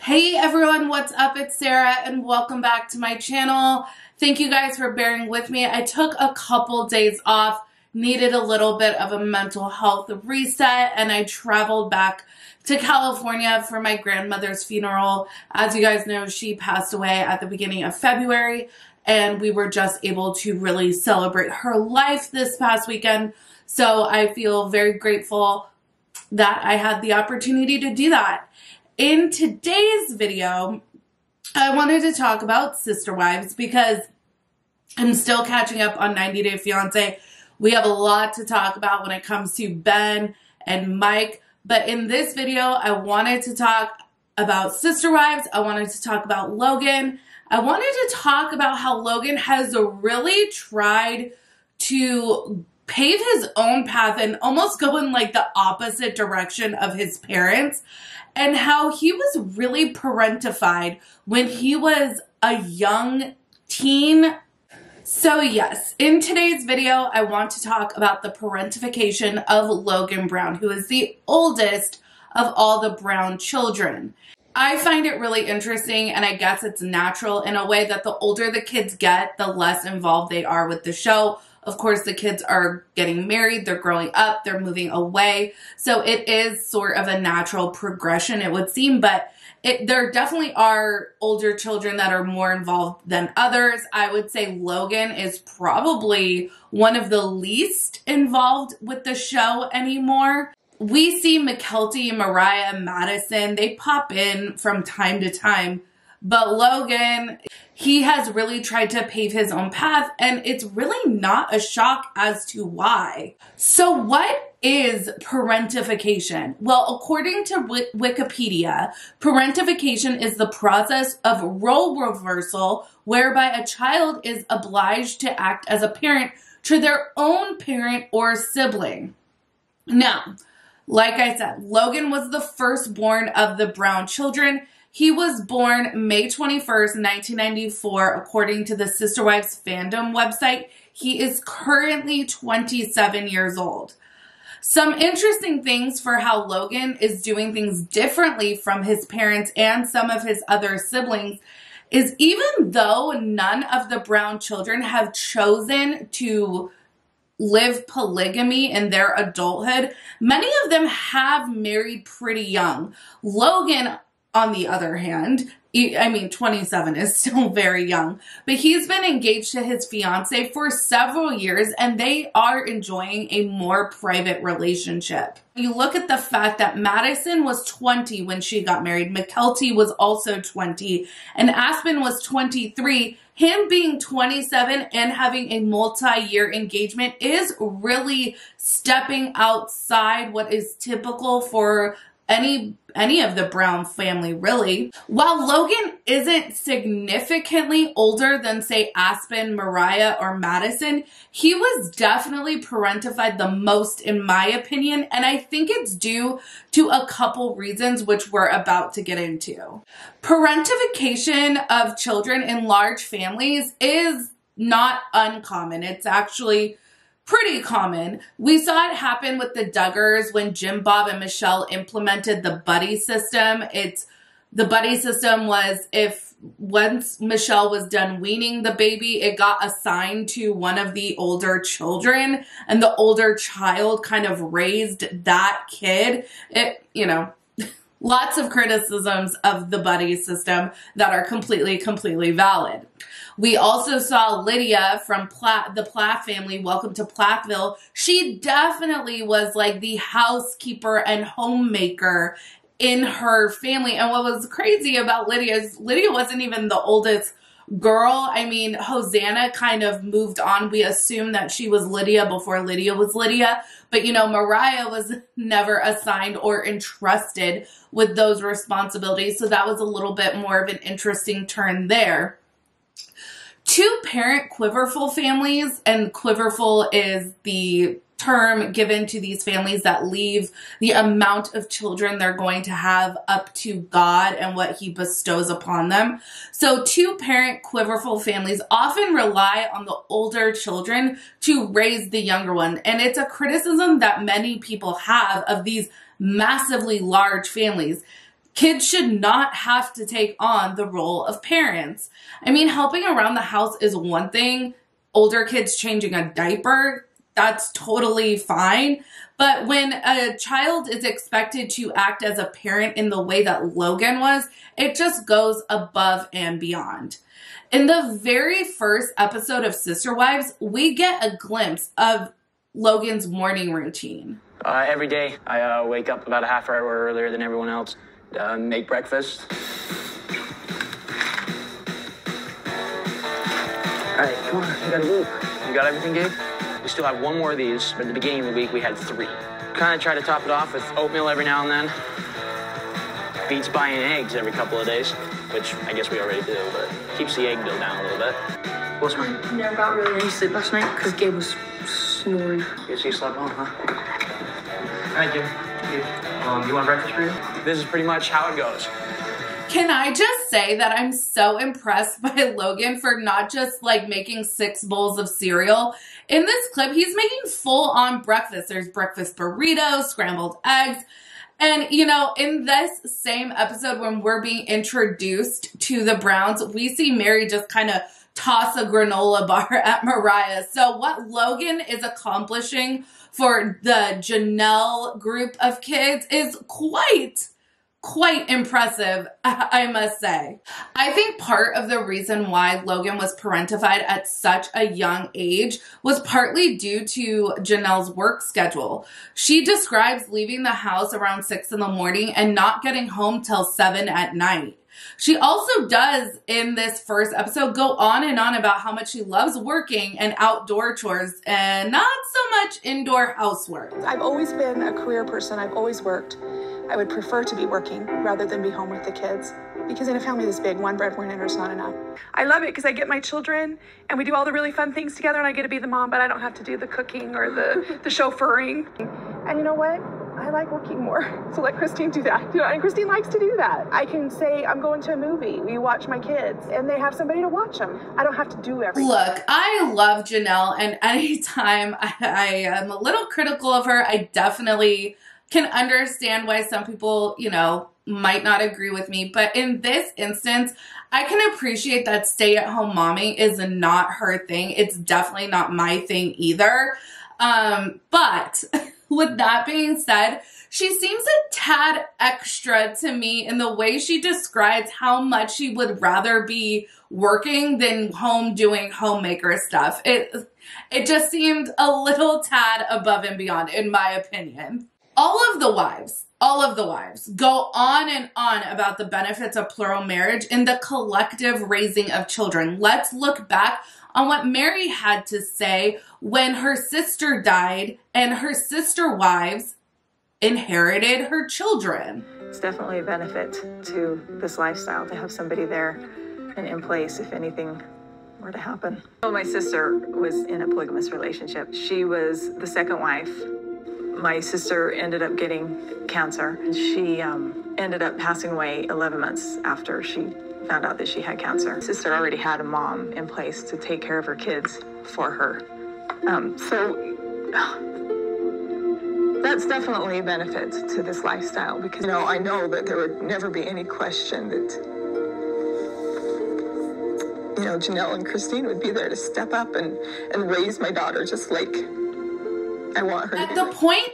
Hey everyone, what's up? It's Sarah and welcome back to my channel. Thank you guys for bearing with me. I took a couple days off, needed a little bit of a mental health reset, and I traveled back to California for my grandmother's funeral. As you guys know, she passed away at the beginning of February, and we were just able to really celebrate her life this past weekend. So I feel very grateful that I had the opportunity to do that. In today's video, I wanted to talk about Sister Wives because I'm still catching up on 90 Day Fiance. We have a lot to talk about when it comes to Ben and Mike. But in this video, I wanted to talk about Sister Wives. I wanted to talk about Logan. I wanted to talk about how Logan has really tried to pave his own path and almost go in like the opposite direction of his parents and how he was really parentified when he was a young teen. So yes, in today's video, I want to talk about the parentification of Logan Brown, who is the oldest of all the Brown children. I find it really interesting and I guess it's natural in a way that the older the kids get, the less involved they are with the show of course, the kids are getting married, they're growing up, they're moving away. So it is sort of a natural progression, it would seem, but it, there definitely are older children that are more involved than others. I would say Logan is probably one of the least involved with the show anymore. We see Mykelti, Mariah, Madison, they pop in from time to time, but Logan, he has really tried to pave his own path, and it's really not a shock as to why. So, what is parentification? Well, according to Wikipedia, parentification is the process of role reversal whereby a child is obliged to act as a parent to their own parent or sibling. Now, like I said, Logan was the firstborn of the Brown children he was born May 21st, 1994, according to the Sister Wives fandom website. He is currently 27 years old. Some interesting things for how Logan is doing things differently from his parents and some of his other siblings is even though none of the Brown children have chosen to live polygamy in their adulthood, many of them have married pretty young. Logan on the other hand, I mean, 27 is still very young, but he's been engaged to his fiance for several years and they are enjoying a more private relationship. You look at the fact that Madison was 20 when she got married, Mykelti was also 20, and Aspen was 23. Him being 27 and having a multi year engagement is really stepping outside what is typical for any any of the Brown family really. While Logan isn't significantly older than say Aspen, Mariah, or Madison, he was definitely parentified the most in my opinion, and I think it's due to a couple reasons which we're about to get into. Parentification of children in large families is not uncommon. It's actually pretty common. We saw it happen with the Duggars when Jim Bob and Michelle implemented the buddy system. It's the buddy system was if once Michelle was done weaning the baby, it got assigned to one of the older children and the older child kind of raised that kid. It, you know, lots of criticisms of the buddy system that are completely, completely valid. We also saw Lydia from Plath, the Plath family, Welcome to Plathville. She definitely was like the housekeeper and homemaker in her family. And what was crazy about Lydia is Lydia wasn't even the oldest girl. I mean, Hosanna kind of moved on. We assumed that she was Lydia before Lydia was Lydia. But, you know, Mariah was never assigned or entrusted with those responsibilities. So that was a little bit more of an interesting turn there two parent quiverful families, and quiverful is the term given to these families that leave the amount of children they're going to have up to God and what He bestows upon them. So, two parent quiverful families often rely on the older children to raise the younger one. And it's a criticism that many people have of these massively large families Kids should not have to take on the role of parents. I mean, helping around the house is one thing. Older kids changing a diaper, that's totally fine. But when a child is expected to act as a parent in the way that Logan was, it just goes above and beyond. In the very first episode of Sister Wives, we get a glimpse of Logan's morning routine. Uh, every day, I uh, wake up about a half hour earlier than everyone else, uh, make breakfast. All right, come on, you gotta eat. You got everything, Gabe? We still have one more of these, but at the beginning of the week we had three. Kind of try to top it off with oatmeal every now and then. Beats buying eggs every couple of days, which I guess we already do, but keeps the egg bill down a little bit. What's mine? Never got really any sleep last night because Gabe was snoring. Guess you slept well, huh? All right, Jim. Um, you want breakfast for you? This is pretty much how it goes. Can I just say that I'm so impressed by Logan for not just like making six bowls of cereal. In this clip, he's making full on breakfast. There's breakfast burritos, scrambled eggs. And, you know, in this same episode, when we're being introduced to the Browns, we see Meri just kind of toss a granola bar at Mariah. So, what Logan is accomplishing for the Janelle group of kids is quite quite impressive, I must say. I think part of the reason why Logan was parentified at such a young age was partly due to Janelle's work schedule. She describes leaving the house around six in the morning and not getting home till seven at night. She also does in this first episode go on and on about how much she loves working and outdoor chores and not so much indoor housework. I've always been a career person. I've always worked. I would prefer to be working rather than be home with the kids because in a family this big, one breadwinner is not enough. I love it because I get my children and we do all the really fun things together and I get to be the mom, but I don't have to do the cooking or the, the chauffeuring. And you know what? I like working more. So let Christine do that. You know, and Christine likes to do that. I can say I'm going to a movie. We watch my kids, and they have somebody to watch them. I don't have to do everything. Look, I love Janelle, and anytime I, I am a little critical of her, I definitely can understand why some people, you know, might not agree with me. But in this instance, I can appreciate that stay at home mommy is not her thing. It's definitely not my thing either. Um, but with that being said, she seems a tad extra to me in the way she describes how much she would rather be working than home doing homemaker stuff. It it just seemed a little tad above and beyond in my opinion. All of the wives, all of the wives go on and on about the benefits of plural marriage and the collective raising of children. Let's look back on what Meri had to say when her sister died and her sister wives inherited her children. It's definitely a benefit to this lifestyle to have somebody there and in place if anything were to happen. Well, my sister was in a polygamous relationship. She was the second wife. My sister ended up getting cancer. She um, ended up passing away 11 months after she found out that she had cancer. My sister already had a mom in place to take care of her kids for her. Um, so that's definitely a benefit to this lifestyle because you know I know that there would never be any question that you know Janelle and Christine would be there to step up and and raise my daughter just like I want her. At the point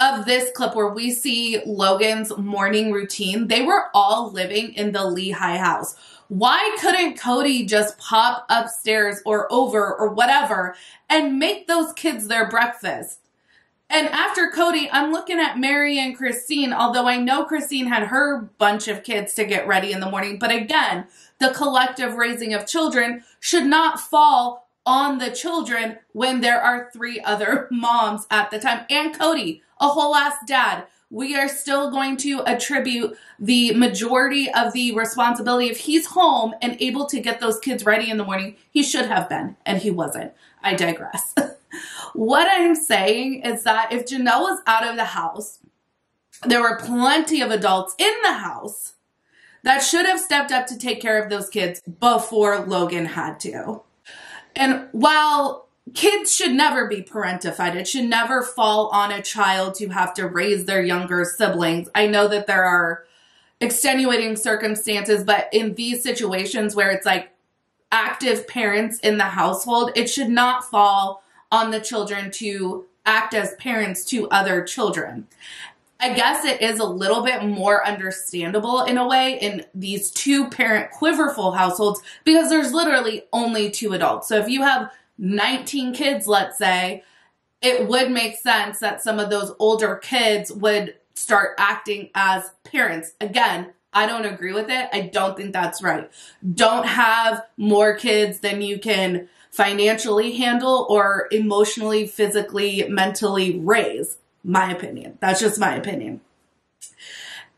of this clip where we see Logan's morning routine, they were all living in the Lehi house. Why couldn't Kody just pop upstairs or over or whatever and make those kids their breakfast? And after Kody, I'm looking at Meri and Christine, although I know Christine had her bunch of kids to get ready in the morning. But again, the collective raising of children should not fall on the children when there are three other moms at the time. And Kody, a whole ass dad. We are still going to attribute the majority of the responsibility if he's home and able to get those kids ready in the morning. He should have been, and he wasn't. I digress. what I'm saying is that if Janelle was out of the house, there were plenty of adults in the house that should have stepped up to take care of those kids before Logan had to. And while kids should never be parentified, it should never fall on a child to have to raise their younger siblings. I know that there are extenuating circumstances, but in these situations where it's like active parents in the household, it should not fall on the children to act as parents to other children. I guess it is a little bit more understandable in a way in these two parent quiverful households because there's literally only two adults. So if you have 19 kids, let's say, it would make sense that some of those older kids would start acting as parents. Again, I don't agree with it. I don't think that's right. Don't have more kids than you can financially handle or emotionally, physically, mentally raise. My opinion. That's just my opinion.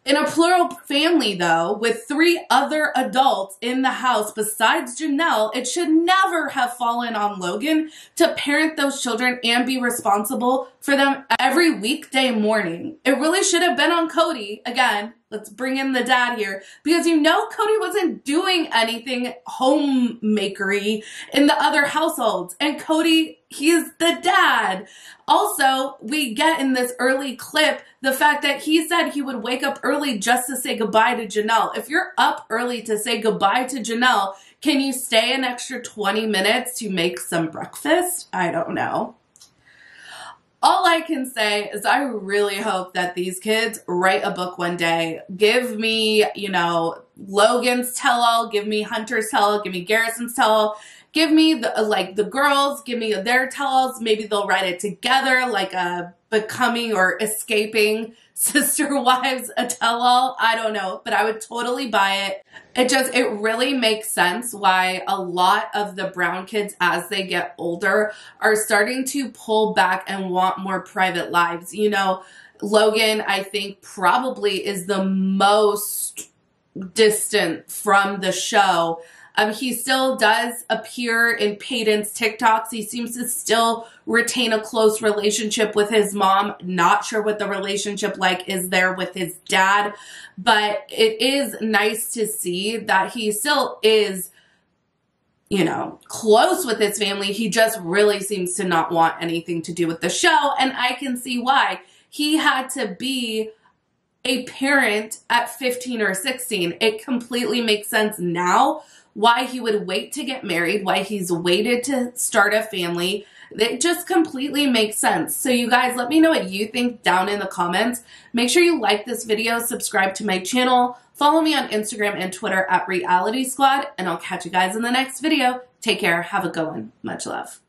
In a plural family, though, with three other adults in the house besides Janelle, it should never have fallen on Logan to parent those children and be responsible for them every weekday morning. It really should have been on Kody. Again, let's bring in the dad here because you know Kody wasn't doing anything homemakery in the other households. And Kody, he's the dad. Also, we get in this early clip the fact that he said he would wake up early just to say goodbye to Janelle. If you're up early to say goodbye to Janelle, can you stay an extra 20 minutes to make some breakfast? I don't know. All I can say is I really hope that these kids write a book one day. Give me, you know, Logan's tell all, give me Hunter's tell all, give me Garrison's tell all, give me the like the girls, give me their tell alls. Maybe they'll write it together like a becoming or escaping sister wives a tell all. I don't know, but I would totally buy it. It just, it really makes sense why a lot of the brown kids as they get older are starting to pull back and want more private lives. You know, Logan, I think probably is the most distant from the show um, he still does appear in Peyton's TikToks. He seems to still retain a close relationship with his mom. Not sure what the relationship like is there with his dad, but it is nice to see that he still is you know, close with his family. He just really seems to not want anything to do with the show. And I can see why. He had to be a parent at 15 or 16. It completely makes sense now why he would wait to get married, why he's waited to start a family. It just completely makes sense. So you guys, let me know what you think down in the comments. Make sure you like this video, subscribe to my channel, follow me on Instagram and Twitter at Reality Squad, and I'll catch you guys in the next video. Take care. Have a good one. Much love.